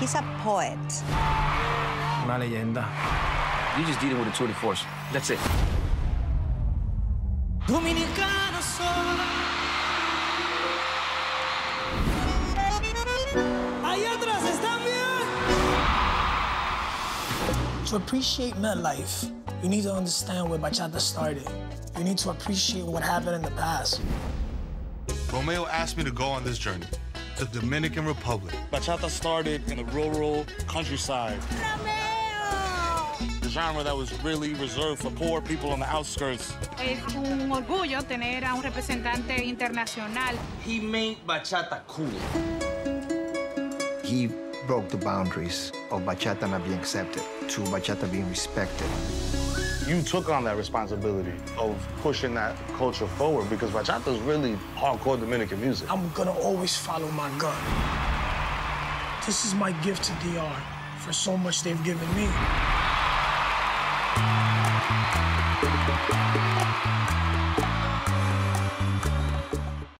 He's a poet. Una leyenda. You just dealing with a tour de force. That's it. Dominicano soy. Allá atrás están bien. To appreciate MetLife, you need to understand where bachata started. You need to appreciate what happened in the past. Romeo asked me to go on this journey to the Dominican Republic. Bachata started in the rural countryside. The genre that was really reserved for poor people on the outskirts. Es un orgullo tener a un representante internacional. He made bachata cool. He broke the boundaries of bachata not being accepted to bachata being respected. You took on that responsibility of pushing that culture forward because bachata is really hardcore Dominican music. I'm gonna always follow my gut. This is my gift to DR for so much they've given me.